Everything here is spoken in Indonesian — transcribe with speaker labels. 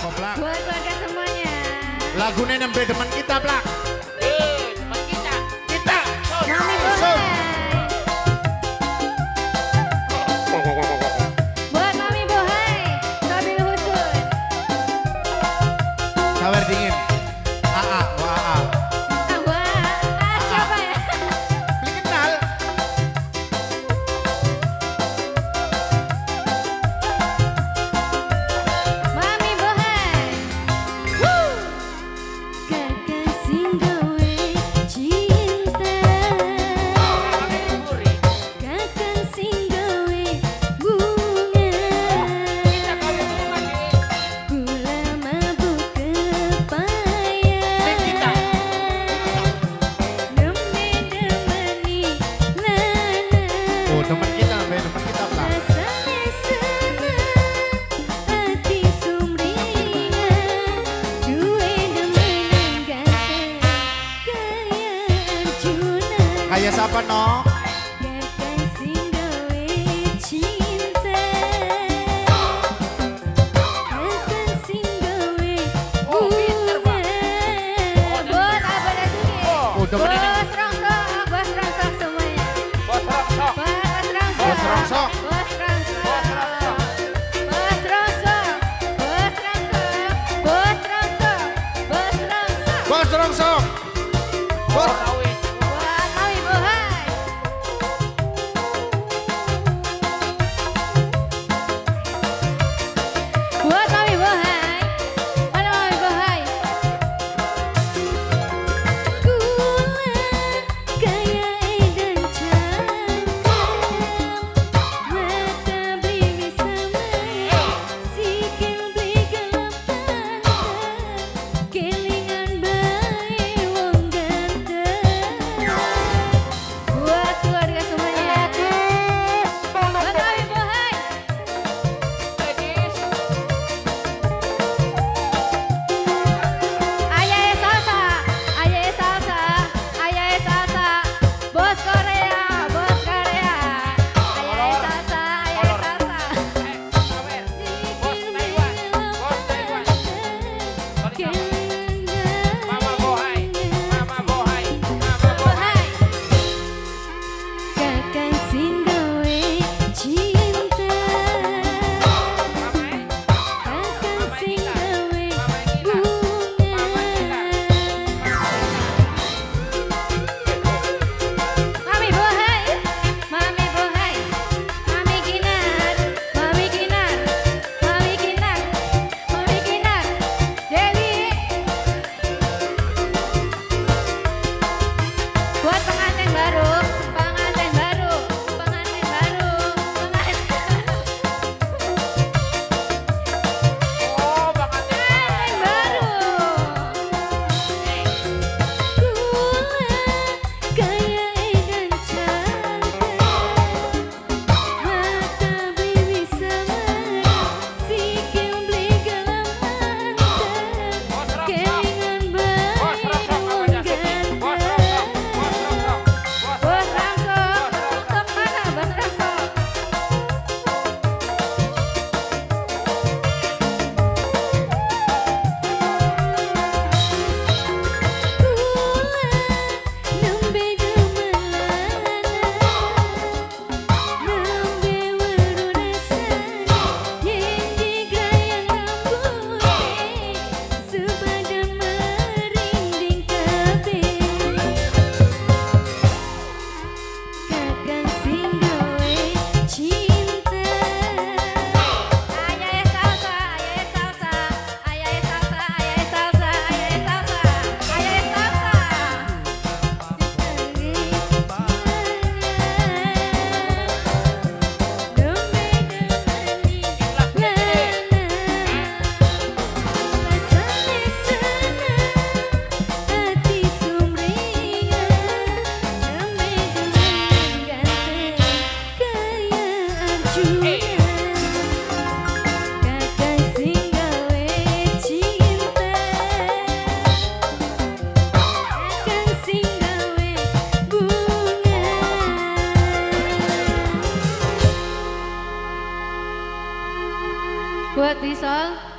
Speaker 1: Koplak.
Speaker 2: Buat keluarga semuanya.
Speaker 1: Lagunya nembe teman kita, Plak.
Speaker 2: Kaya
Speaker 1: siapa no?
Speaker 3: Oh
Speaker 1: Oh.
Speaker 2: Bos rongsok. buat Bisol.